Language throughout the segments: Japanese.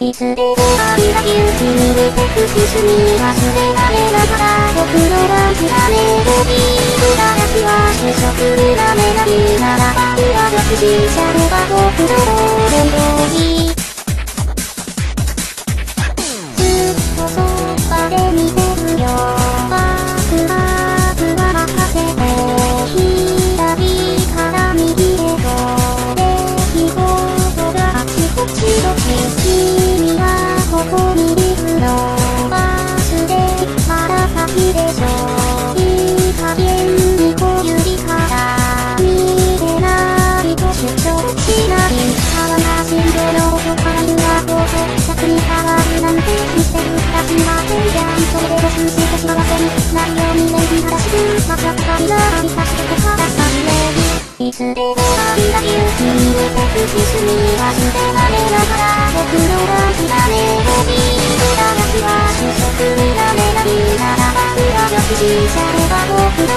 いつでも愛が勇気に出てく進み忘れられながら僕のランチがメロディー裏書きは主食裏メロディーならば裏書きしちゃえば僕のつでも旅が勇気に出てみられながら僕の大事なディーの話は主食になれないならば裏が不死者れば僕の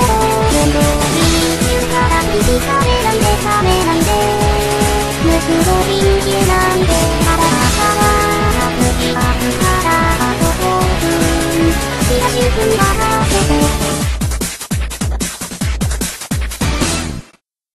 面倒にから気づかれないで冷めないでむしろ信じないであらから気きあるからあと5分らしく任せて